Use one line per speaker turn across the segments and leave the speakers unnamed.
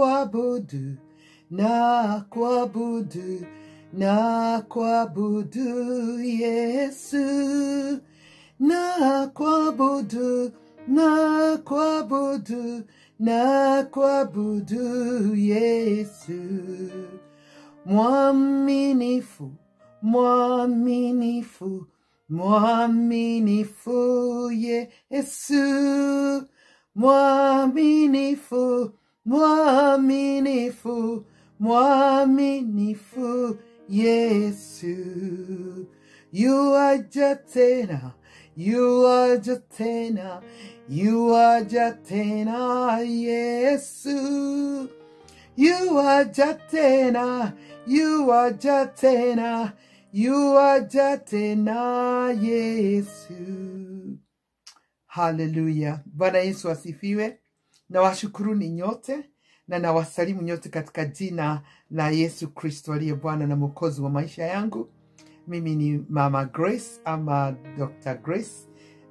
kuabudu na kuabudu na kuabudu Yesu. Na kuabudu na kuabudu na kuabudu Yesu. Mwaminifu mwaminifu mwaminifu Yesu. Mwaminifu mwaminifu mwaminifu Yesu. Yuaja tena yuaja tena yuaja tena Yesu. Yuaja tena yuaja tena yuaja tena Yesu. Haleluya bwana yesu asifiwe nawashukuruni nyote na nawasalimu nyote katika jina la yesu kristo aliye bwana na mwokozi wa maisha yangu. Mimi ni mama grace ama dr grace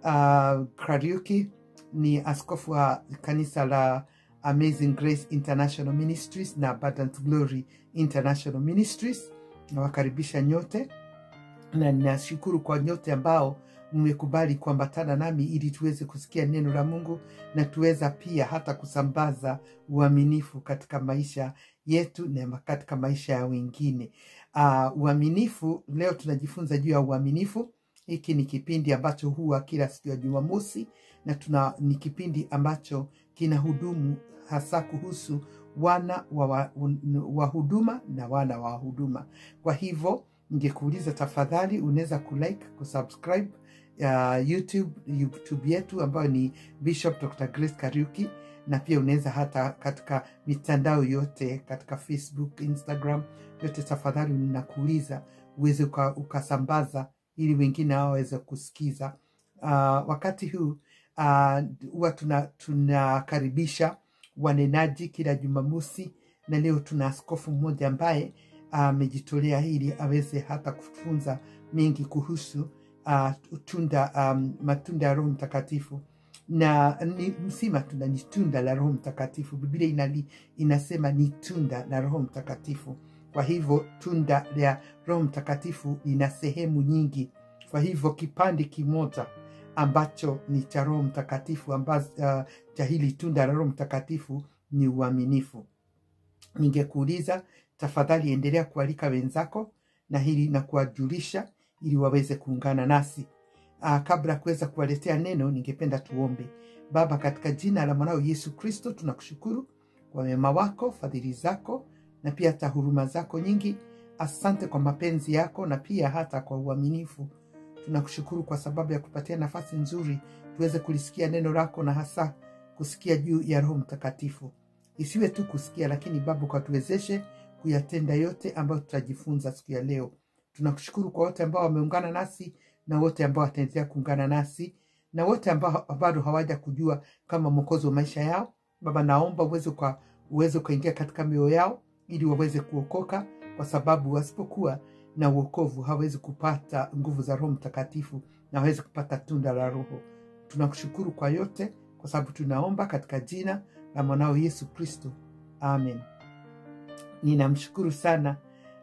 uh, kariuki ni askofu wa kanisa la amazing grace international ministries na abundant glory international ministries. Nawakaribisha nyote na ninashukuru kwa nyote ambao mmekubali kuambatana nami ili tuweze kusikia neno la mungu na tuweza pia hata kusambaza uaminifu katika maisha yetu na katika maisha ya wengine. Uh, uaminifu leo tunajifunza juu ya uaminifu. Hiki ni kipindi ambacho huwa kila siku ya jumamosi na tuna ni kipindi ambacho kina hudumu hasa kuhusu wana wa, wa, wa huduma na wana wa huduma. Kwa hivyo ningekuuliza tafadhali unaweza kulike kusubscribe uh, youtube youtube yetu ambayo ni bishop dr grace kariuki na pia unaweza hata katika mitandao yote katika facebook instagram yote tafadhali ninakuuliza uweze uka, ukasambaza ili wengine hao waweze kusikiza. Uh, wakati huu huwa uh, tunakaribisha tuna wanenaji kila jumamosi na leo tuna askofu mmoja ambaye amejitolea uh, ili aweze hata kufunza mengi kuhusu uh, tunda um, matunda ya roho mtakatifu. Na ni, si matunda ni tunda la roho mtakatifu. Biblia inali, inasema ni tunda la roho mtakatifu. Kwa hivyo tunda la roho mtakatifu lina sehemu nyingi. Kwa hivyo kipande kimoja ambacho ni cha roho mtakatifu ambazo, uh, cha hili tunda la roho mtakatifu ni uaminifu. Ningekuuliza tafadhali endelea kualika wenzako na hili na kuwajulisha ili waweze kuungana nasi. Uh, kabla ya kuweza kuwaletea neno ningependa tuombe. Baba katika jina la mwanao yesu kristo tunakushukuru kwa wema wako fadhili zako na pia hata huruma zako nyingi. Asante kwa mapenzi yako na pia hata kwa uaminifu. Tunakushukuru kwa sababu ya kupatia nafasi nzuri tuweze kulisikia neno lako na hasa kusikia juu ya roho mtakatifu. Isiwe tu kusikia lakini baba ukatuwezeshe kuyatenda yote ambayo tutajifunza siku ya leo tunakushukuru kwa wote ambao wameungana nasi na wote ambao wataendelea kuungana nasi na wote ambao bado hawaja kujua kama mwokozi wa maisha yao. Baba naomba uweze kwa uweze ukaingia katika mioyo yao ili waweze kuokoka kwa sababu wasipokuwa na uokovu hawezi kupata nguvu za roho mtakatifu na hawezi kupata tunda la roho. Tunakushukuru kwa yote kwa sababu tunaomba katika jina la mwanao yesu kristo. Amen. Ninamshukuru sana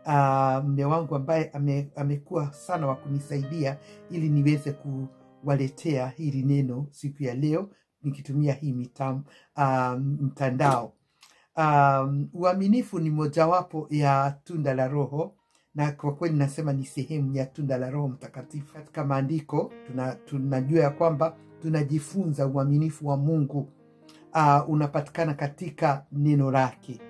uh, mme wangu ambaye ame, amekuwa sana wa kunisaidia ili niweze kuwaletea hili neno siku ya leo nikitumia hii mitam, uh, mtandao. Um, uaminifu ni mojawapo ya tunda la roho na kwa kweli nasema ni sehemu ya tunda la roho mtakatifu. Katika maandiko tuna, tunajua ya kwamba tunajifunza uaminifu wa mungu. Uh, unapatikana katika neno lake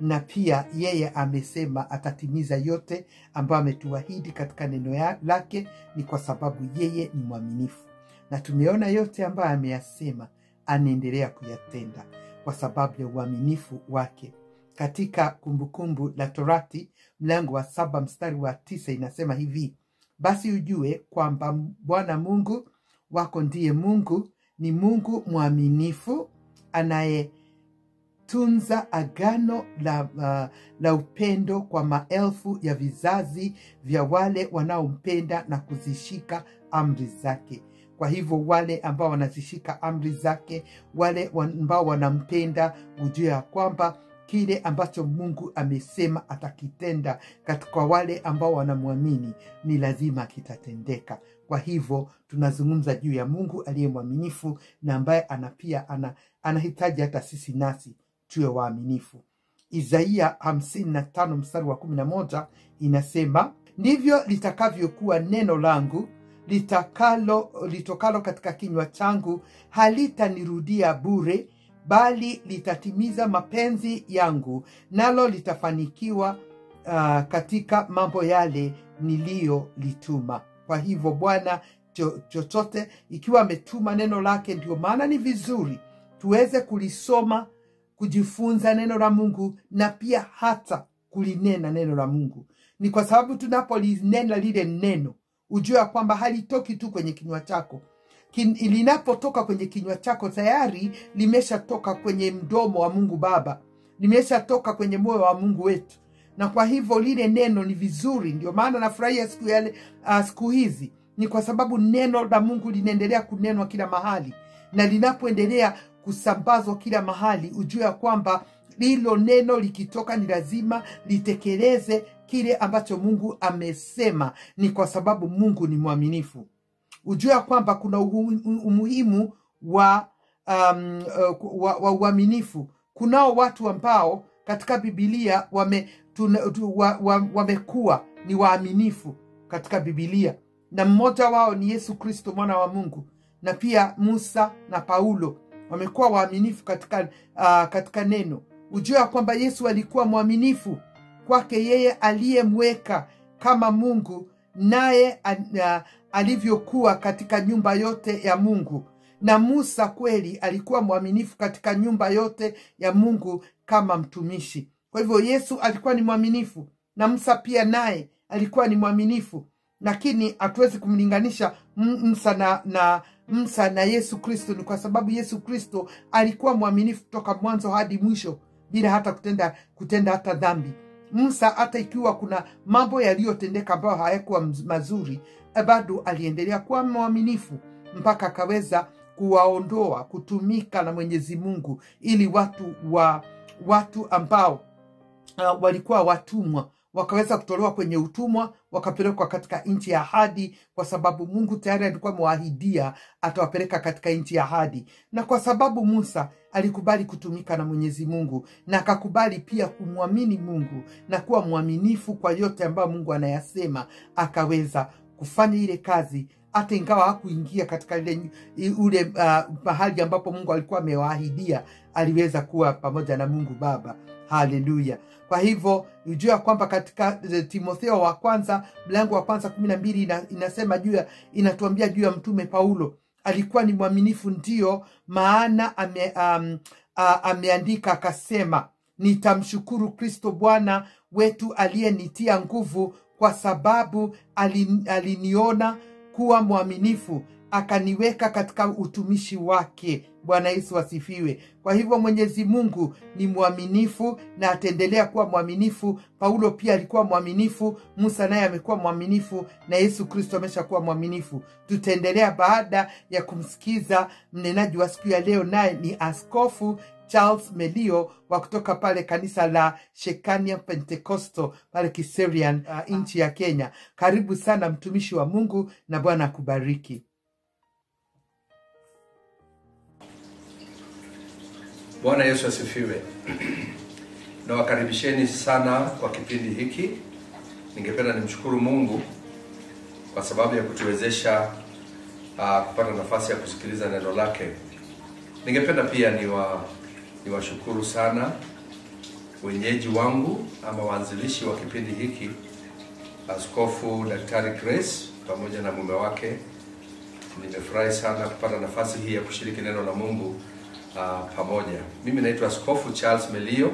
na pia yeye amesema atatimiza yote ambayo ametuahidi katika neno lake ni kwa sababu yeye ni mwaminifu. Na tumeona yote ambayo ameyasema anaendelea kuyatenda kwa sababu ya uaminifu wake. Katika kumbukumbu kumbu la torati mlango wa saba mstari wa tisa inasema hivi basi ujue kwamba bwana mungu wako ndiye mungu ni mungu mwaminifu anayetunza agano la, uh, la upendo kwa maelfu ya vizazi vya wale wanaompenda na kuzishika amri zake. Kwa hivyo wale ambao wanazishika amri zake wale ambao wanampenda hujua ya kwamba kile ambacho mungu amesema atakitenda katika wale ambao wanamwamini ni lazima kitatendeka. Kwa hivyo tunazungumza juu ya mungu aliye mwaminifu na ambaye ana pia ana, anahitaji hata sisi nasi tuwe waaminifu. Isaia 55 mstari wa 11 inasema ndivyo litakavyokuwa neno langu litakalo litokalo katika kinywa changu halitanirudia bure bali litatimiza mapenzi yangu nalo litafanikiwa uh, katika mambo yale niliyolituma. Kwa hivyo bwana cho- chochote ikiwa ametuma neno lake ndio maana ni vizuri tuweze kulisoma kujifunza neno la mungu na pia hata kulinena neno la mungu. Ni kwa sababu tunapolinena lile neno ujue ya kwamba halitoki tu kwenye kinywa chako. Kin- linapotoka kwenye kinywa chako tayari limeshatoka kwenye mdomo wa mungu baba. Limeshatoka kwenye moyo wa mungu wetu. Na kwa hivyo lile neno ni vizuri. Ndio maana nafurahia siku, uh, siku hizi. Ni kwa sababu neno la mungu linaendelea kunenwa kila mahali. Na linapoendelea kusambazwa kila mahali ujue ya kwamba lilo neno likitoka ni lazima litekeleze kile ambacho mungu amesema. Ni kwa sababu mungu ni mwaminifu. Ujue ya kwamba kuna umuhimu wa um, uh, wa, uaminifu. Kunao watu ambao katika Biblia wame, tu, wa, wa, wamekuwa ni waaminifu katika Biblia, na mmoja wao ni yesu kristo mwana wa mungu. Na pia musa na paulo wamekuwa waaminifu katika, uh, katika neno. Ujue ya kwamba yesu alikuwa mwaminifu kwake yeye aliyemweka kama mungu naye uh, alivyokuwa katika nyumba yote ya mungu. Na musa kweli alikuwa mwaminifu katika nyumba yote ya mungu kama mtumishi. Kwa hivyo yesu alikuwa ni mwaminifu na musa pia naye alikuwa ni mwaminifu. Lakini hatuwezi kumlinganisha msa musa na, na musa na yesu kristo ni kwa sababu yesu kristo alikuwa mwaminifu toka mwanzo hadi mwisho bila hata kutenda kutenda hata dhambi. Musa hata ikiwa kuna mambo yaliyotendeka ambayo hayakuwa mazuri eh, bado aliendelea kuwa mwaminifu mpaka akaweza kuwaondoa kutumika na mwenyezi mungu ili watu wa watu ambao uh, walikuwa watumwa wakaweza kutolewa kwenye utumwa wakapelekwa katika nchi ya ahadi kwa sababu mungu tayari alikuwa amewaahidia atawapeleka katika nchi ya ahadi. Na kwa sababu musa alikubali kutumika na mwenyezi mungu na akakubali pia kumwamini mungu na kuwa mwaminifu kwa yote ambayo mungu anayasema akaweza kufanya ile kazi hata ingawa hakuingia katika ile ule uh, mahali ambapo mungu alikuwa amewaahidia aliweza kuwa pamoja na mungu baba. Haleluya kwa hivyo ujue ya kwamba katika eh, timotheo wa kwanza mlango wa kwanza kumi na mbili ina, inasema juu ya inatuambia juu ya mtume paulo. Alikuwa ni mwaminifu ndio maana ame, um, a, ameandika akasema nitamshukuru kristo bwana wetu aliyenitia nguvu kwa sababu alin, aliniona kuwa mwaminifu akaniweka katika utumishi wake. Bwana yesu asifiwe. Kwa hivyo mwenyezi mungu ni mwaminifu na ataendelea kuwa mwaminifu. Paulo pia alikuwa mwaminifu musa naye amekuwa mwaminifu na yesu kristo ameshakuwa mwaminifu. Tutaendelea baada ya kumsikiza mnenaji wa siku ya leo naye ni askofu charles melio wa kutoka pale kanisa la shekania pentecosto pale kiserian uh, nchi ya kenya. Karibu sana mtumishi wa mungu na bwana akubariki
Bwana Yesu asifiwe. Nawakaribisheni sana kwa kipindi hiki. Ningependa nimshukuru Mungu kwa sababu ya kutuwezesha uh, kupata nafasi ya kusikiliza neno lake. Ningependa pia niwa niwashukuru sana wenyeji wangu ama waanzilishi wa kipindi hiki, Askofu Daktari Grace pamoja na mume wake. Nimefurahi sana kupata nafasi hii ya kushiriki neno la Mungu uh, pamoja. Mimi naitwa Askofu Charles Melio.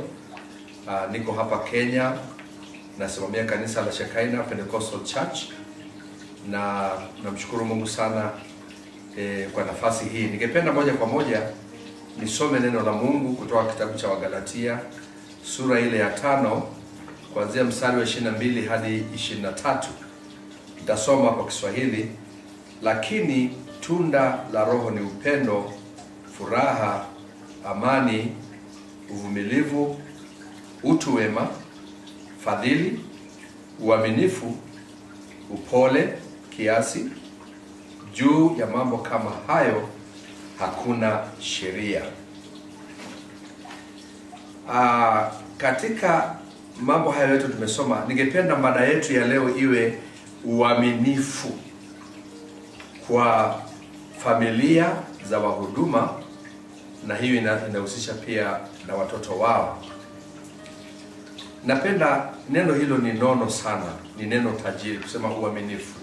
Uh, niko hapa Kenya, nasimamia kanisa la Shekaina Pentecostal Church na namshukuru Mungu sana eh, kwa nafasi hii. Ningependa moja kwa moja nisome neno la Mungu kutoka kitabu cha Wagalatia sura ile ya tano kuanzia mstari wa 22 hadi 23. Nitasoma kwa Kiswahili. Lakini tunda la Roho ni upendo, furaha, amani, uvumilivu, utu wema, fadhili, uaminifu, upole, kiasi. Juu ya mambo kama hayo hakuna sheria. Ah, katika mambo hayo yote tumesoma, ningependa mada yetu ya leo iwe uaminifu kwa familia za wahuduma, na hiyo inahusisha pia na watoto wao. Napenda neno hilo, ni nono sana, ni neno tajiri kusema uaminifu,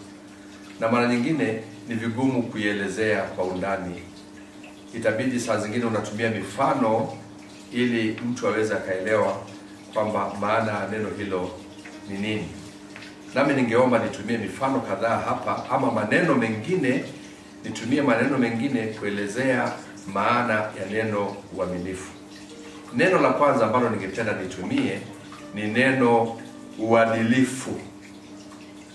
na mara nyingine ni vigumu kuielezea kwa undani. Itabidi saa zingine unatumia mifano ili mtu aweze akaelewa kwamba maana ya neno hilo ni nini. Nami ningeomba nitumie mifano kadhaa hapa, ama maneno mengine, nitumie maneno mengine kuelezea maana ya neno uaminifu. Neno la kwanza ambalo ningependa nitumie ni neno uadilifu.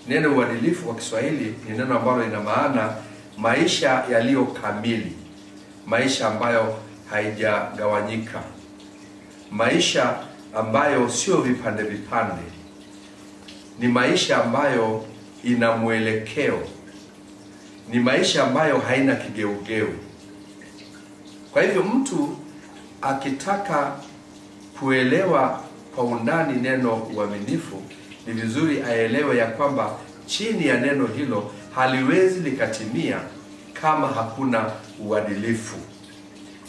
Neno uadilifu kwa Kiswahili ni neno ambalo lina maana maisha yaliyo kamili, maisha ambayo haijagawanyika, maisha ambayo sio vipande vipande, ni maisha ambayo ina mwelekeo, ni maisha ambayo haina kigeugeu. Kwa hivyo mtu akitaka kuelewa kwa undani neno uaminifu, ni vizuri aelewe ya kwamba chini ya neno hilo haliwezi likatimia kama hakuna uadilifu.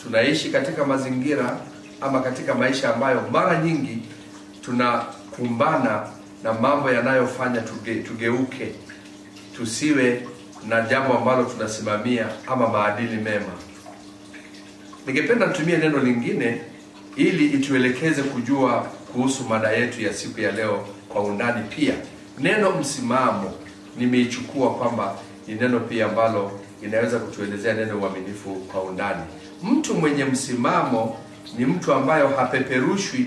Tunaishi katika mazingira ama katika maisha ambayo mara nyingi tunakumbana na mambo yanayofanya tuge, tugeuke tusiwe na jambo ambalo tunasimamia ama maadili mema. Ningependa nitumie neno lingine ili ituelekeze kujua kuhusu mada yetu ya siku ya leo kwa undani. Pia neno msimamo nimeichukua kwamba ni neno pia ambalo inaweza kutuelezea neno uaminifu kwa undani. Mtu mwenye msimamo ni mtu ambayo hapeperushwi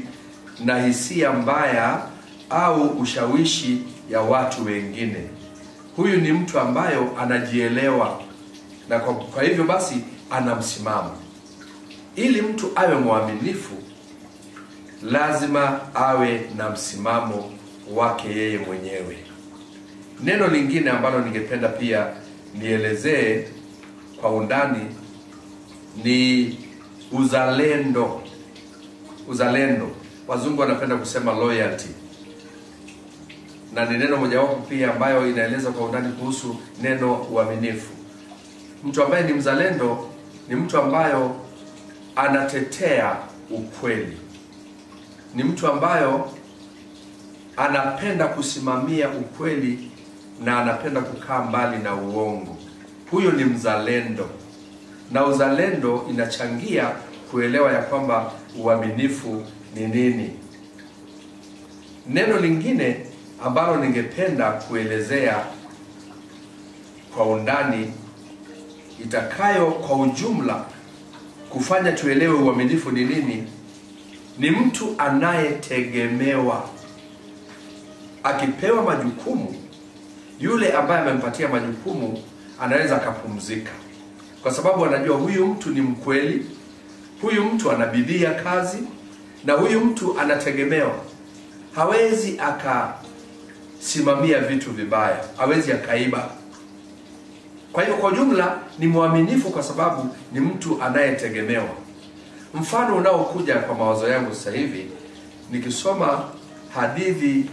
na hisia mbaya au ushawishi ya watu wengine. Huyu ni mtu ambayo anajielewa na kwa, kwa hivyo basi ana msimamo. Ili mtu awe mwaminifu, lazima awe na msimamo wake yeye mwenyewe. Neno lingine ambalo ningependa pia nielezee kwa undani ni uzalendo. Uzalendo, wazungu wanapenda kusema loyalty, na ni neno mojawapo pia ambayo inaeleza kwa undani kuhusu neno uaminifu. Mtu ambaye ni mzalendo ni mtu ambayo anatetea ukweli, ni mtu ambayo anapenda kusimamia ukweli na anapenda kukaa mbali na uongo. Huyo ni mzalendo, na uzalendo inachangia kuelewa ya kwamba uaminifu ni nini. Neno lingine ambalo ningependa kuelezea kwa undani, itakayo kwa ujumla kufanya tuelewe uaminifu ni nini, ni mtu anayetegemewa. Akipewa majukumu, yule ambaye amempatia majukumu anaweza akapumzika, kwa sababu anajua huyu mtu ni mkweli, huyu mtu ana bidii ya kazi, na huyu mtu anategemewa. Hawezi akasimamia vitu vibaya, hawezi akaiba. Kwa hiyo kwa jumla ni mwaminifu kwa sababu ni mtu anayetegemewa. Mfano unaokuja kwa mawazo yangu sasa hivi nikisoma hadithi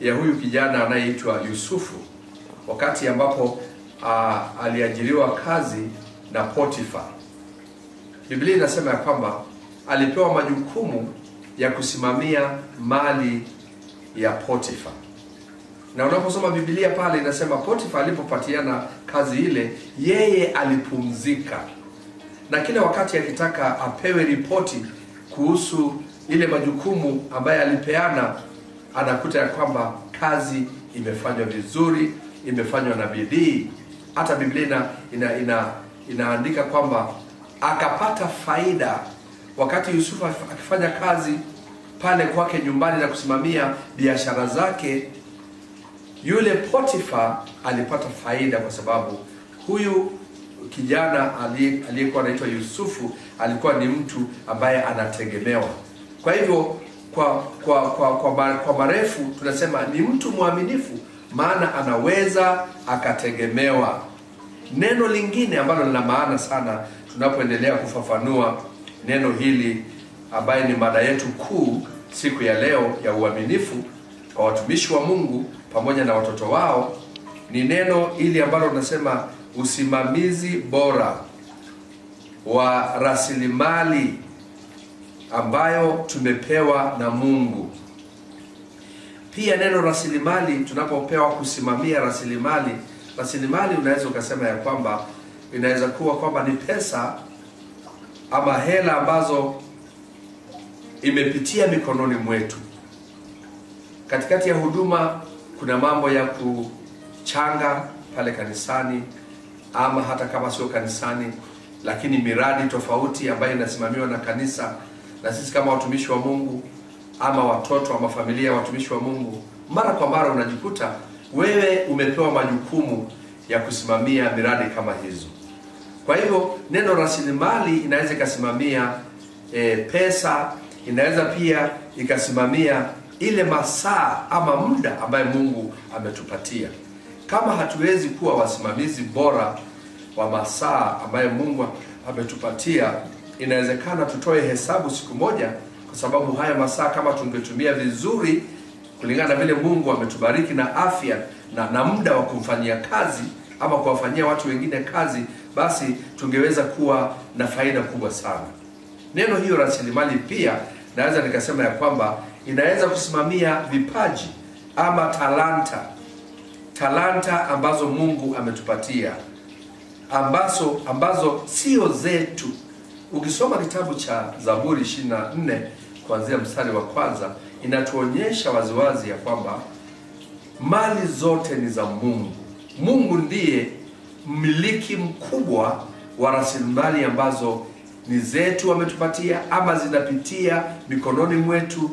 ya huyu kijana anayeitwa Yusufu, wakati ambapo aliajiriwa kazi na Potifa. Biblia inasema ya kwamba alipewa majukumu ya kusimamia mali ya Potifa na unaposoma Biblia pale inasema Potifa alipopatiana kazi ile, yeye alipumzika, na kila wakati akitaka apewe ripoti kuhusu ile majukumu ambaye alipeana, anakuta ya kwamba kazi imefanywa vizuri, imefanywa na bidii. Hata Biblia ina, ina, ina, inaandika kwamba akapata faida wakati Yusufu akifanya kazi pale kwake nyumbani na kusimamia biashara zake yule Potifa alipata faida kwa sababu huyu kijana aliyekuwa anaitwa Yusufu alikuwa ni mtu ambaye anategemewa. Kwa hivyo kwa kwa kwa, kwa, kwa marefu tunasema ni mtu mwaminifu maana anaweza akategemewa neno lingine ambalo lina maana sana tunapoendelea kufafanua neno hili ambaye ni mada yetu kuu siku ya leo ya uaminifu kwa watumishi wa mungu pamoja na watoto wao ni neno ili ambalo tunasema usimamizi bora wa rasilimali ambayo tumepewa na mungu. Pia neno rasilimali tunapopewa kusimamia rasilimali rasilimali unaweza ukasema ya kwamba inaweza kuwa kwamba ni pesa ama hela ambazo imepitia mikononi mwetu. Katikati ya huduma kuna mambo ya kuchanga pale kanisani ama hata kama sio kanisani lakini miradi tofauti ambayo inasimamiwa na kanisa na sisi kama watumishi wa mungu ama watoto ama familia ya watumishi wa mungu mara kwa mara unajikuta wewe umepewa majukumu ya kusimamia miradi kama hizo. Kwa hivyo neno rasilimali inaweza ikasimamia e, pesa inaweza pia ikasimamia ile masaa ama muda ambaye mungu ametupatia. Kama hatuwezi kuwa wasimamizi bora wa masaa ambaye mungu ametupatia inawezekana tutoe hesabu siku moja kwa sababu haya masaa kama tungetumia vizuri kulingana na vile mungu ametubariki na afya na, na muda wa kumfanyia kazi ama kuwafanyia watu wengine kazi basi tungeweza kuwa na faida kubwa sana. Neno hiyo rasilimali pia naweza nikasema ya kwamba inaweza kusimamia vipaji ama talanta talanta ambazo mungu ametupatia ambazo ambazo sio zetu. Ukisoma kitabu cha zaburi 24 kuanzia mstari wa kwanza inatuonyesha waziwazi ya kwamba mali zote ni za mungu. Mungu ndiye mmiliki mkubwa wa rasilimali ambazo ni zetu ametupatia ama zinapitia mikononi mwetu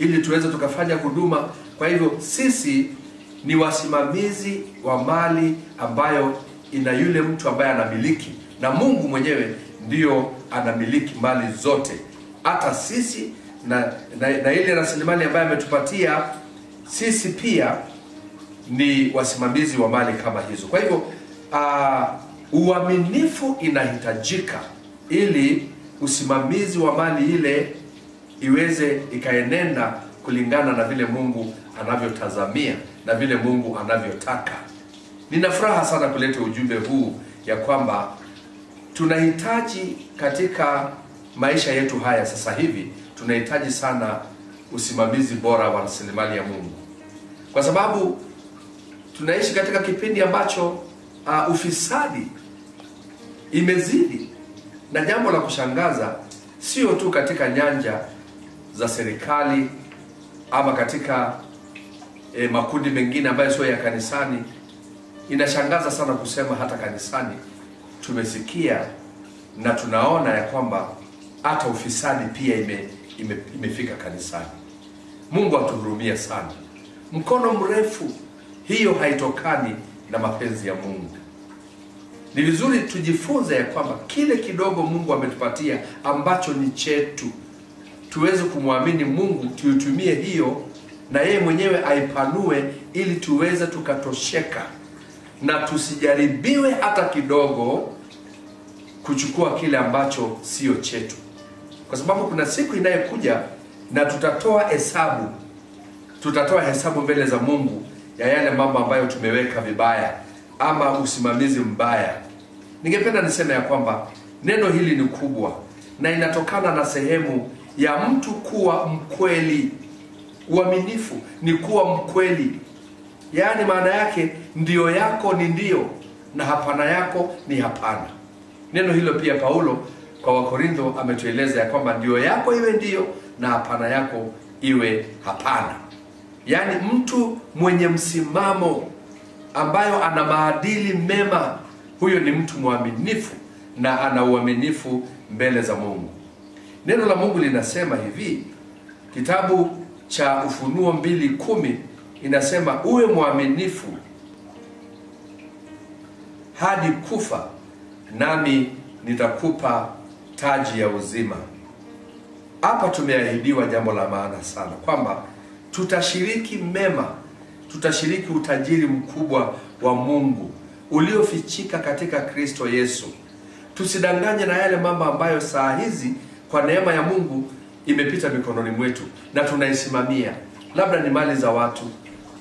ili tuweze tukafanya huduma. Kwa hivyo sisi ni wasimamizi wa mali ambayo ina yule mtu ambaye anamiliki. Na mungu mwenyewe ndiyo anamiliki mali zote. Hata sisi na, na, na ile rasilimali ambayo ametupatia sisi pia ni wasimamizi wa mali kama hizo. Kwa hivyo uh, uaminifu inahitajika ili usimamizi wa mali ile iweze ikaenenda kulingana na vile mungu anavyotazamia na vile mungu anavyotaka. Nina furaha sana kuleta ujumbe huu ya kwamba tunahitaji katika maisha yetu haya sasa hivi tunahitaji sana usimamizi bora wa rasilimali ya mungu. Kwa sababu tunaishi katika kipindi ambacho uh, ufisadi imezidi. Na jambo la kushangaza sio tu katika nyanja za serikali ama katika e, makundi mengine ambayo sio ya kanisani. Inashangaza sana kusema hata kanisani tumesikia na tunaona ya kwamba hata ufisadi pia ime, ime, imefika kanisani. Mungu atuhurumia sana. Mkono mrefu hiyo haitokani na mapenzi ya mungu. Ni vizuri tujifunze ya kwamba kile kidogo mungu ametupatia ambacho ni chetu tuweze kumwamini mungu tuitumie hiyo na yeye mwenyewe aipanue ili tuweze tukatosheka na tusijaribiwe hata kidogo kuchukua kile ambacho sio chetu. Kwa sababu kuna siku inayokuja na tutatoa hesabu. Tutatoa hesabu mbele za mungu ya yale mambo ambayo tumeweka vibaya ama usimamizi mbaya. Ningependa niseme ya kwamba neno hili ni kubwa na inatokana na sehemu ya mtu kuwa mkweli. Uaminifu ni kuwa mkweli. Yaani maana yake ndio yako ni ndio na hapana yako ni hapana. Neno hilo pia paulo kwa wakorintho ametueleza ya kwamba ndio yako iwe ndio na hapana yako iwe hapana. Yaani mtu mwenye msimamo ambayo ana maadili mema huyo ni mtu mwaminifu na ana uaminifu mbele za mungu neno la mungu linasema hivi kitabu cha ufunuo mbili kumi inasema uwe mwaminifu hadi kufa nami nitakupa taji ya uzima hapa tumeahidiwa jambo la maana sana kwamba tutashiriki mema, tutashiriki utajiri mkubwa wa Mungu uliofichika katika Kristo Yesu. Tusidanganye na yale mambo ambayo saa hizi kwa neema ya Mungu imepita mikononi mwetu na tunaisimamia, labda ni mali za watu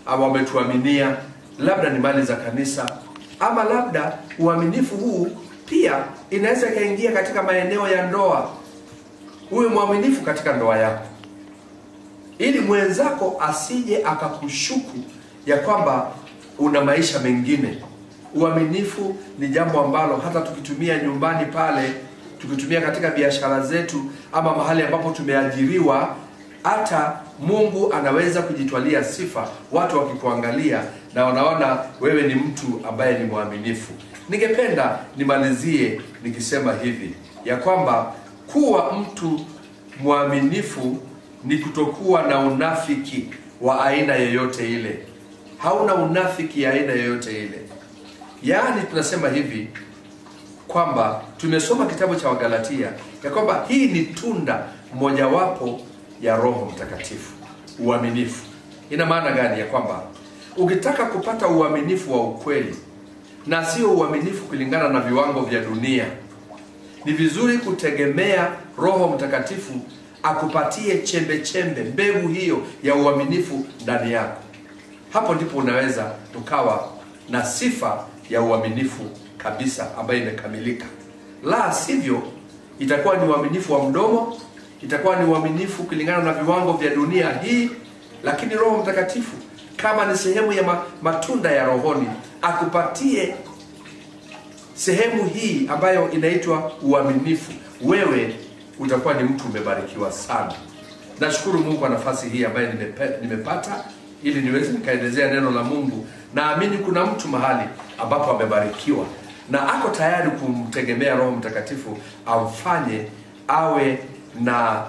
au wametuaminia, labda ni mali za kanisa, ama labda uaminifu huu pia inaweza ikaingia katika maeneo ya ndoa. Uwe mwaminifu katika ndoa yako, ili mwenzako asije akakushuku ya kwamba una maisha mengine. Uaminifu ni jambo ambalo hata tukitumia nyumbani pale, tukitumia katika biashara zetu, ama mahali ambapo tumeajiriwa, hata Mungu anaweza kujitwalia sifa, watu wakikuangalia na wanaona wewe ni mtu ambaye ni mwaminifu. Ningependa nimalizie nikisema hivi ya kwamba kuwa mtu mwaminifu ni kutokuwa na unafiki wa aina yoyote ile. Hauna unafiki ya aina yoyote ile. Yaani tunasema hivi kwamba tumesoma kitabu cha Wagalatia ya kwamba hii ni tunda mojawapo ya Roho Mtakatifu, uaminifu. Ina maana gani? Ya kwamba ukitaka kupata uaminifu wa ukweli na sio uaminifu kulingana na viwango vya dunia, ni vizuri kutegemea Roho Mtakatifu akupatie chembe chembe, mbegu hiyo ya uaminifu ndani yako. Hapo ndipo unaweza ukawa na sifa ya uaminifu kabisa ambayo imekamilika. La sivyo, itakuwa ni uaminifu wa mdomo, itakuwa ni uaminifu kulingana na viwango vya dunia hii, lakini Roho Mtakatifu kama ni sehemu ya matunda ya rohoni akupatie sehemu hii ambayo inaitwa uaminifu, wewe utakuwa ni mtu umebarikiwa sana. Nashukuru Mungu kwa nafasi hii ambayo nimepata ili niweze nikaelezea neno la Mungu. Naamini kuna mtu mahali ambapo amebarikiwa na ako tayari kumtegemea Roho Mtakatifu amfanye awe na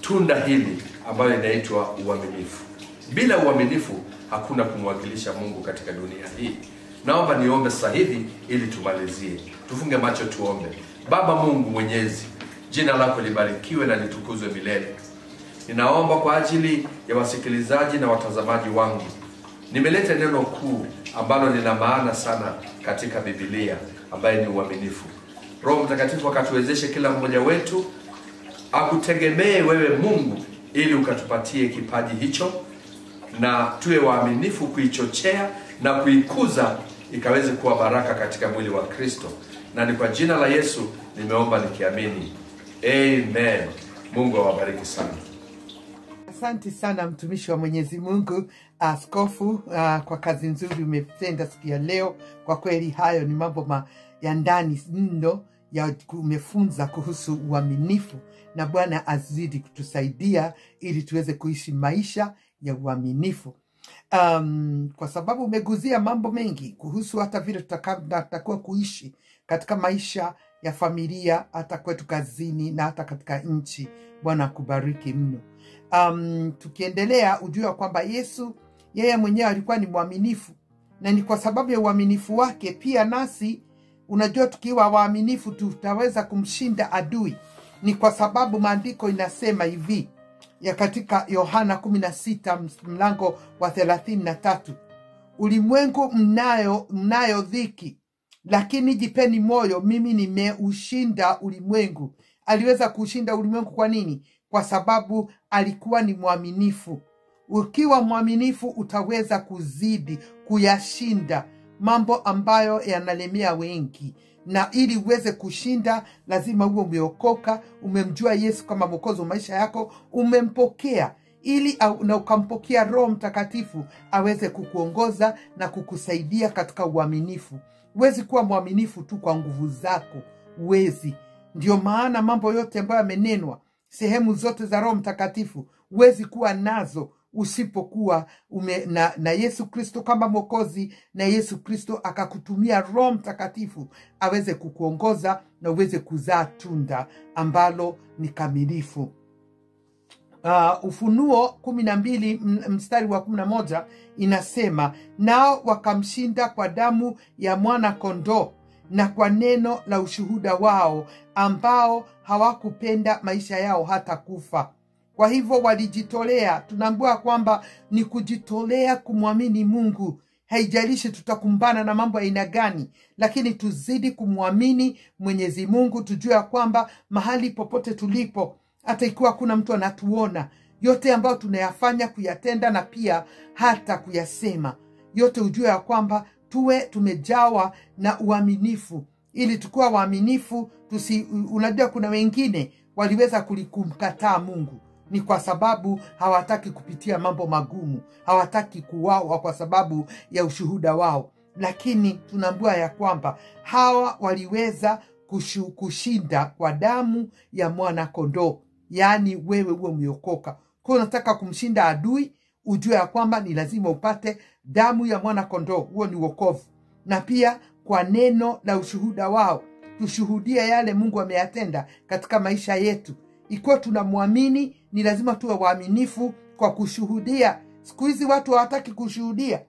tunda hili ambayo inaitwa uaminifu. Bila uaminifu hakuna kumwakilisha Mungu katika dunia hii. Naomba niombe sasa hivi ili tumalizie. Tufunge macho tuombe. Baba Mungu Mwenyezi, jina lako libarikiwe na litukuzwe milele. Ninaomba kwa ajili ya wasikilizaji na watazamaji wangu, nimeleta neno kuu ambalo lina maana sana katika Biblia, ambaye ni uaminifu. Roho Mtakatifu akatuwezeshe kila mmoja wetu akutegemee wewe Mungu, ili ukatupatie kipaji hicho na tuwe waaminifu kuichochea na kuikuza ikaweze kuwa baraka katika mwili wa Kristo, na ni kwa jina la Yesu nimeomba nikiamini, amen. Mungu awabariki sana.
Asante sana mtumishi wa Mwenyezi Mungu, askofu, uh, kwa kazi nzuri umetenda siku ya leo. Kwa kweli hayo ni mambo ma, ya ndani mno ya umefunza kuhusu uaminifu, na Bwana azidi kutusaidia ili tuweze kuishi maisha ya uaminifu. Um, kwa sababu umeguzia mambo mengi kuhusu hata vile tutakuwa kuishi katika maisha ya familia, hata kwetu kazini na hata katika nchi. Bwana akubariki mno. Um, tukiendelea ujue kwamba Yesu yeye mwenyewe alikuwa ni mwaminifu, na ni kwa sababu ya uaminifu wake pia nasi, unajua, tukiwa waaminifu tutaweza kumshinda adui. Ni kwa sababu maandiko inasema hivi ya katika Yohana 16 mlango wa 33, ulimwengu mnayo mnayo dhiki, lakini jipeni moyo, mimi nimeushinda ulimwengu. Aliweza kuushinda ulimwengu kwa nini? Kwa sababu alikuwa ni mwaminifu. Ukiwa mwaminifu, utaweza kuzidi kuyashinda mambo ambayo yanalemea wengi na ili uweze kushinda lazima uwe umeokoka, umemjua Yesu kama mwokozi wa maisha yako, umempokea ili na ukampokea Roho Mtakatifu aweze kukuongoza na kukusaidia katika uaminifu. Huwezi kuwa mwaminifu tu kwa nguvu zako, huwezi. Ndio maana mambo yote ambayo yamenenwa, sehemu zote za Roho Mtakatifu, huwezi kuwa nazo usipokuwa ume, na, na Yesu Kristo kama Mwokozi, na Yesu Kristo akakutumia Roho Mtakatifu aweze kukuongoza na uweze kuzaa tunda ambalo ni kamilifu. Uh, Ufunuo kumi na mbili mstari wa kumi na moja inasema nao wakamshinda kwa damu ya mwana kondoo na kwa neno la ushuhuda wao ambao hawakupenda maisha yao hata kufa. Kwa hivyo walijitolea tunaambiwa kwamba ni kujitolea kumwamini mungu. Haijalishi tutakumbana na mambo aina gani lakini tuzidi kumwamini mwenyezi mungu tujue ya kwamba mahali popote tulipo hata ikiwa hakuna mtu anatuona yote ambayo tunayafanya kuyatenda na pia hata kuyasema. Yote ujue ya kwamba tuwe tumejawa na uaminifu. Ili tukiwa waaminifu tusi unajua kuna wengine waliweza kumkataa mungu. Ni kwa sababu hawataki kupitia mambo magumu. Hawataki kuwawa kwa sababu ya ushuhuda wao. Lakini tunaambiwa ya kwamba hawa waliweza kushu, kushinda kwa damu ya mwana kondoo yaani wewe huwe umeokoka kwa unataka kumshinda adui ujue ya kwamba ni lazima upate damu ya mwana kondoo huo ni uokovu na pia kwa neno la ushuhuda wao tushuhudie yale mungu ameyatenda katika maisha yetu. Ikiwa tunamwamini ni lazima tuwe waaminifu kwa kushuhudia. Siku hizi watu hawataki kushuhudia.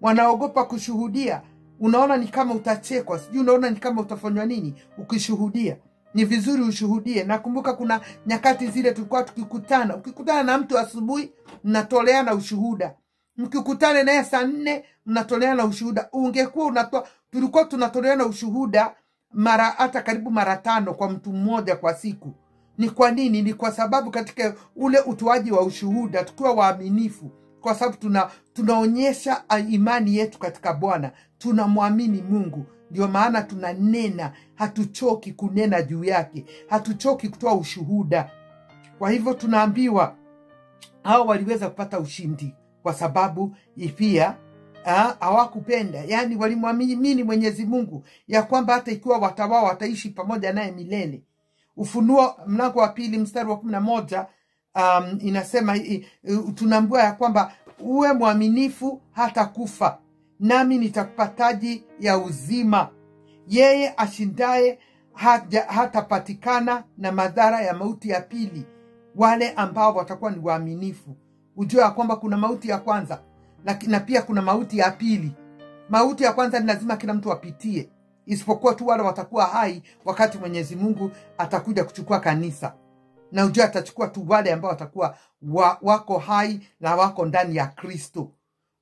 Wanaogopa kushuhudia. Unaona ni kama utachekwa. Sijui unaona ni kama utafanywa nini ukishuhudia ni vizuri ushuhudie. Nakumbuka kuna nyakati zile tulikuwa tukikutana. Ukikutana na mtu asubuhi mnatoleana ushuhuda. Mkikutana naye saa nne mnatoleana ushuhuda. Ungekuwa unatoa tulikuwa tunatoleana ushuhuda mara hata karibu mara tano kwa mtu mmoja kwa siku. Ni kwa nini? Ni kwa sababu katika ule utoaji wa ushuhuda tukiwa waaminifu kwa sababu tuna tunaonyesha imani yetu katika bwana. Tunamwamini mungu ndio maana tunanena hatuchoki kunena juu yake hatuchoki kutoa ushuhuda. Kwa hivyo tunaambiwa hao waliweza kupata ushindi kwa sababu pia hawakupenda. Yaani walimwamini mwenyezi mungu ya kwamba hata ikiwa watawao wataishi pamoja naye milele. Ufunuo mlango wa pili mstari wa kumi na moja um, inasema tunaambiwa ya kwamba uwe mwaminifu hata kufa nami nitakupa taji ya uzima. Yeye ashindaye hatapatikana na madhara ya mauti ya pili. Wale ambao watakuwa ni waaminifu. Ujue ya kwamba kuna mauti ya kwanza na pia kuna mauti ya pili. Mauti ya kwanza ni lazima kila mtu apitie. Isipokuwa tu wale watakuwa hai wakati mwenyezi mungu atakuja kuchukua kanisa. Na ujue atachukua tu wale ambao watakuwa wa, wako hai na wako ndani ya kristo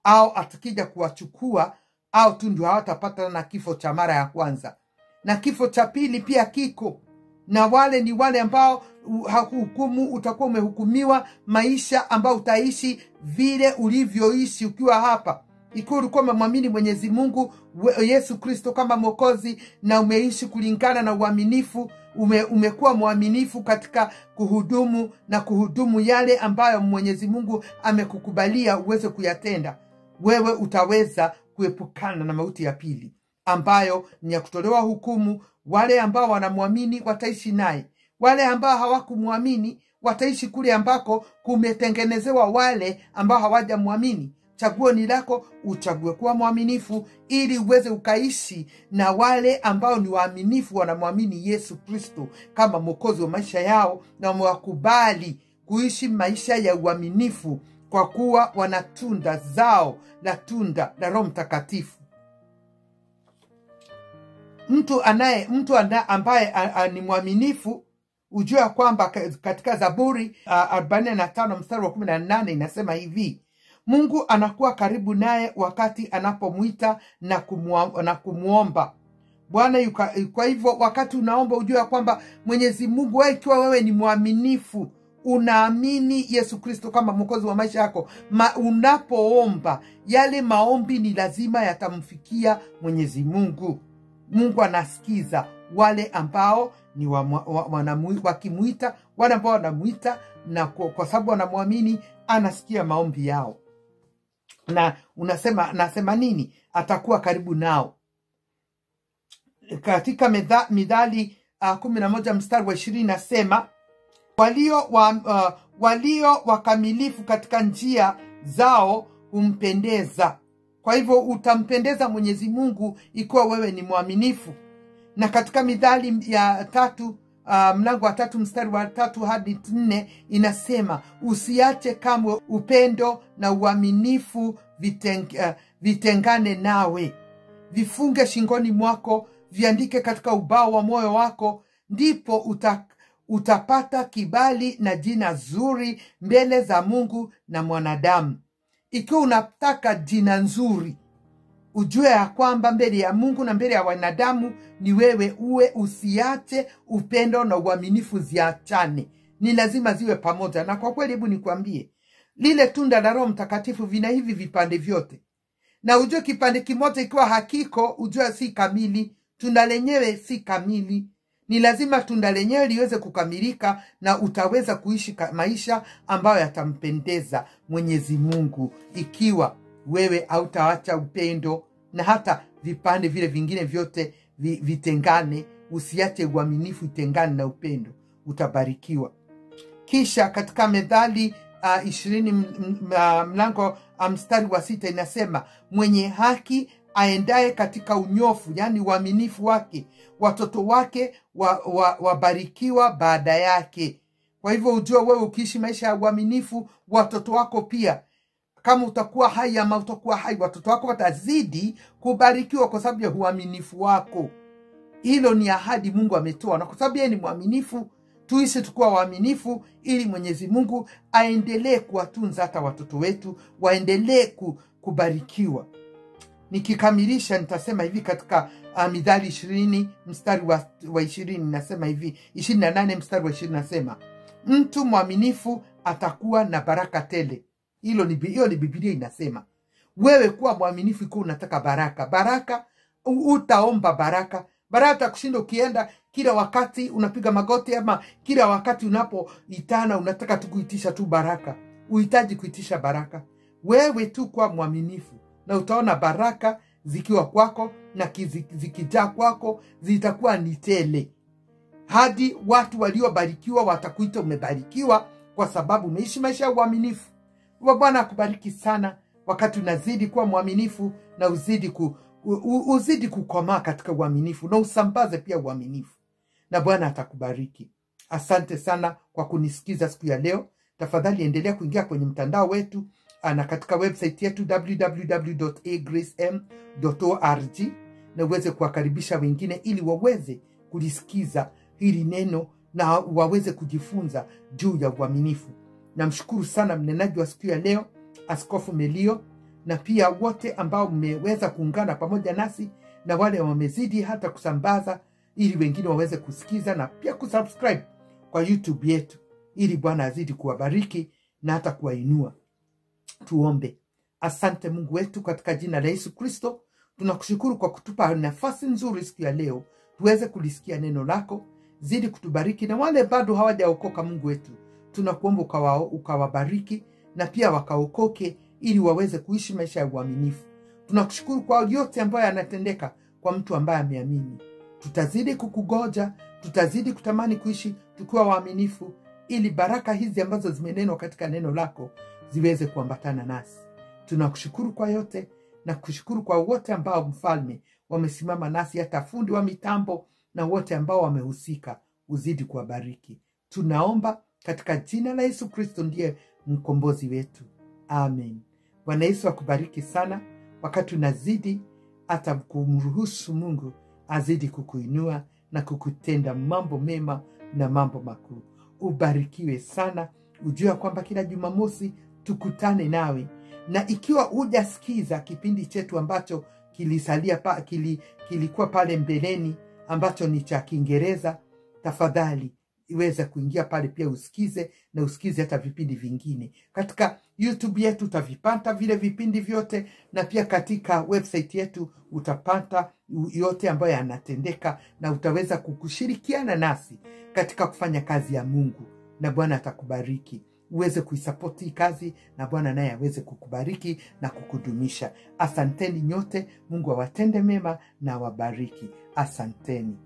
au atakija kuwachukua au tu ndio hawatapata na kifo cha mara ya kwanza. Na kifo cha pili pia kiko. Na wale ni wale ambao hukumu utakuwa umehukumiwa maisha ambayo utaishi vile ulivyoishi ukiwa hapa. Ikiwa ulikuwa umemwamini mwenyezi mungu yesu kristo kama mwokozi na umeishi kulingana na uaminifu ume, umekuwa mwaminifu katika kuhudumu na kuhudumu yale ambayo mwenyezi mungu amekukubalia uweze kuyatenda wewe utaweza kuepukana na mauti ya pili ambayo ni ya kutolewa hukumu. Wale ambao wanamwamini wataishi naye. Wale ambao hawakumwamini wataishi kule ambako kumetengenezewa wale ambao hawajamwamini. Chaguo ni lako uchague kuwa mwaminifu ili uweze ukaishi na wale ambao ni waaminifu wanamwamini yesu kristo kama mwokozi wa maisha yao na wamewakubali kuishi maisha ya uaminifu kwa kuwa wana tunda zao la tunda la roho mtakatifu. Mtu anaye mtu ana, ambaye a, a, ni mwaminifu hujua kwamba katika zaburi arobaini na tano mstari wa kumi na nane inasema hivi mungu anakuwa karibu naye wakati anapomwita na, na kumwomba. Bwana kwa hivyo wakati unaomba ujua ya kwamba mwenyezi mungu wewe ikiwa wewe ni mwaminifu unaamini yesu kristo kama mwokozi wa maisha yako? Ma, unapoomba yale maombi ni lazima yatamfikia mwenyezi mungu. Mungu anasikiza wale ambao ni wakimwita wa, wa, wale ambao wanamwita na kwa, kwa sababu wanamwamini anasikia maombi yao. Na unasema nasema nini? Atakuwa karibu nao. Katika midhali uh, kumi na moja mstari wa ishirini nasema walio wa, uh, walio wakamilifu katika njia zao humpendeza. Kwa hivyo utampendeza mwenyezi mungu ikiwa wewe ni mwaminifu. Na katika midhali ya tatu uh, mlango wa tatu mstari wa tatu hadi nne inasema usiache kamwe upendo na uaminifu viteng, uh, vitengane nawe. Vifunge shingoni mwako viandike katika ubao wa moyo wako ndipo uta, utapata kibali na jina zuri mbele za mungu na mwanadamu. Ikiwa unataka jina nzuri ujue ya kwamba mbele ya mungu na mbele ya wanadamu ni wewe uwe usiache upendo na uaminifu ziachane. Ni lazima ziwe pamoja. Na kwa kweli hebu nikwambie lile tunda la roho mtakatifu vina hivi vipande vyote. Na ujue kipande kimoja ikiwa hakiko ujue si kamili. Tunda lenyewe si kamili ni lazima tunda lenyewe liweze kukamilika na utaweza kuishi maisha ambayo yatampendeza mwenyezi mungu. Ikiwa wewe hautaacha upendo na hata vipande vile vingine vyote vitengane usiache uaminifu itengane na upendo utabarikiwa. Kisha katika methali uh, ishirini uh, mlango uh, mstari wa sita inasema mwenye haki aendaye katika unyofu yaani uaminifu wake watoto wake wabarikiwa wa, wa baada yake. Kwa hivyo ujua wewe ukiishi maisha ya uaminifu watoto wako pia. Kama utakuwa hai ama utakuwa hai watoto wako watazidi kubarikiwa kwa sababu ya uaminifu wako. Hilo ni ahadi mungu ametoa na kwa sababu yeye ni mwaminifu tuishi tukuwa waaminifu ili mwenyezi mungu aendelee kuwatunza hata watoto wetu waendelee kubarikiwa nikikamilisha nitasema hivi katika uh, midhali ishirini mstari wa, wa ishirini nasema hivi ishirini na nane mstari wa ishirini nasema mtu mwaminifu atakuwa na baraka tele. Hilo ni hiyo ni bibilia inasema. Wewe kuwa mwaminifu ikiwa unataka baraka baraka utaomba baraka. Baraka kushinda ukienda kila wakati unapiga magoti ama kila wakati unapoitana unataka tu kuitisha tu baraka. Uhitaji kuitisha baraka. Wewe tu kuwa mwaminifu na utaona baraka zikiwa kwako na zikijaa kwako zitakuwa ni tele. Hadi watu waliobarikiwa watakuita umebarikiwa kwa sababu umeishi maisha ya uaminifu. Wa bwana akubariki sana wakati unazidi kuwa mwaminifu na uzidi ku, u, uzidi kukomaa katika uaminifu na usambaze pia uaminifu. Na bwana atakubariki. Asante sana kwa kunisikiza siku ya leo. Tafadhali endelea kuingia kwenye mtandao wetu na katika website yetu www.agracem.org na uweze kuwakaribisha wengine ili waweze kulisikiza hili neno na waweze kujifunza juu ya uaminifu. Namshukuru sana mnenaji wa siku ya leo askofu melio na pia wote ambao mmeweza kuungana pamoja nasi na wale wamezidi hata kusambaza ili wengine waweze kusikiza na pia kusubscribe kwa youtube yetu ili bwana azidi kuwabariki na hata kuwainua tuombe. Asante mungu wetu katika jina la yesu kristo. Tunakushukuru kwa kutupa nafasi nzuri siku ya leo. Tuweze kulisikia neno lako. Zidi kutubariki na wale bado hawajaokoka mungu wetu. Tunakuomba ukawao ukawabariki na pia wakaokoke ili waweze kuishi maisha ya uaminifu. Tunakushukuru kwa yote ambayo yanatendeka kwa mtu ambaye ameamini. Tutazidi kukugoja tutazidi kutamani kuishi tukiwa waaminifu ili baraka hizi ambazo zimenenwa katika neno lako ziweze kuambatana nasi. Tunakushukuru kwa yote na kushukuru kwa wote ambao mfalme wamesimama nasi hata fundi wa mitambo na wote ambao wamehusika. Uzidi kuwabariki. Tunaomba katika jina la yesu kristo ndiye mkombozi wetu. Amen. Bwana yesu akubariki sana. Wakati unazidi hata kumruhusu mungu azidi kukuinua na kukutenda mambo mema na mambo makuu. Ubarikiwe sana. Ujua kwamba kila jumamosi tukutane nawe. Na ikiwa hujasikiza kipindi chetu ambacho kilisalia pa, kili, kilikuwa pale mbeleni ambacho ni cha kiingereza tafadhali iweze kuingia pale pia usikize na usikize hata vipindi vingine. Katika youtube yetu utavipata vile vipindi vyote na pia katika website yetu utapata yote ambayo yanatendeka na utaweza kukushirikiana nasi katika kufanya kazi ya mungu. Na bwana atakubariki uweze kuisapoti hii kazi na bwana naye aweze kukubariki na kukudumisha. Asanteni nyote. Mungu awatende mema na awabariki. Asanteni